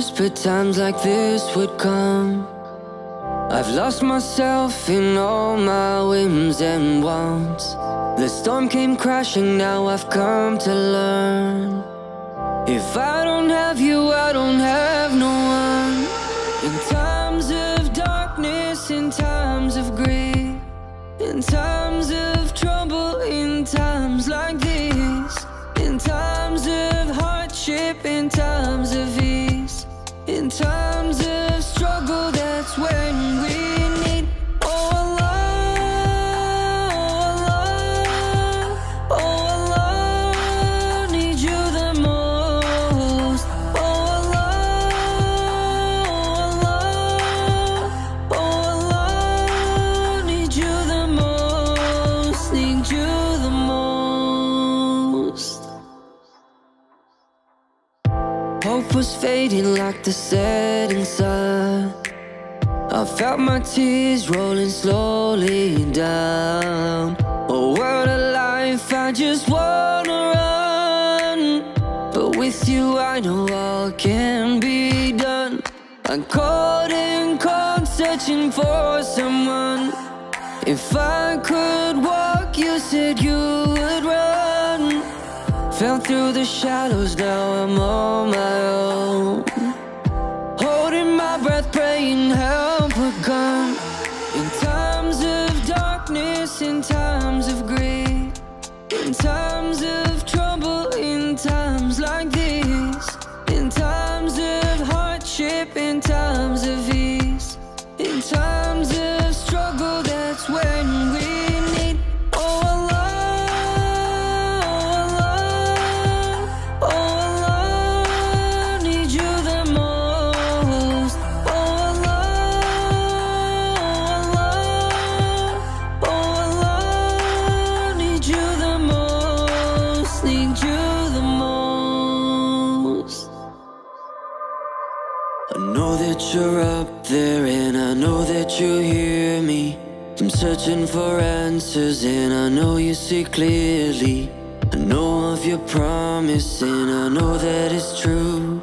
whispered times like this would come. I've lost myself in all my whims and wants. The storm came crashing, now I've come to learn. If I don't have you, I don't have Hope was fading like the setting sun. I felt my tears rolling slowly down. A world of life, I just wanna run. But with you, I know all can be done. I'm caught in cold, searching for someone. If I could walk, you said you would run. Fell through the shallows, now I'm on my own. Holding my breath, praying help would come. In times of darkness, in times of know that you're up there and I know that you hear me. I'm searching for answers and I know you see clearly. I know of your promise and I know that it's true.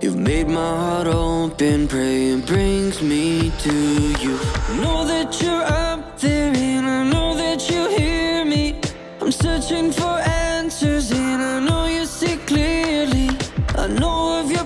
You've made my heart open, praying brings me to you. I know that you're up there and I know that you hear me. I'm searching for answers and I know you see clearly. I know of your